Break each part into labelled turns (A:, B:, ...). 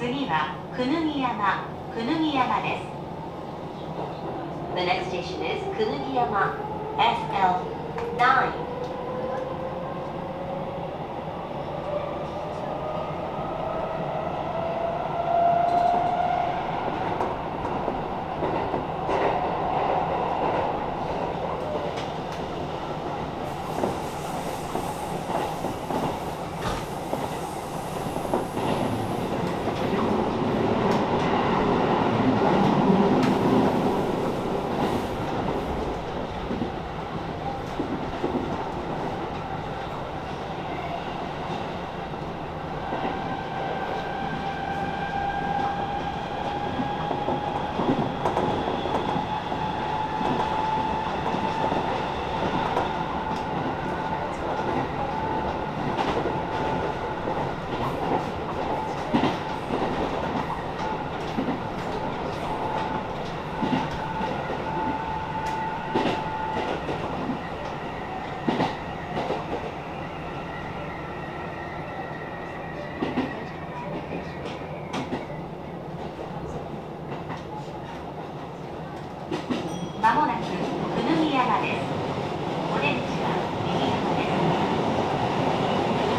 A: 次はくぬぎ山くぬぎ山です
B: The next station is
A: くぬぎ山 SL9.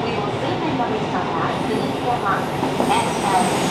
B: We will soon enter Kunugiyama. SL9. The doors on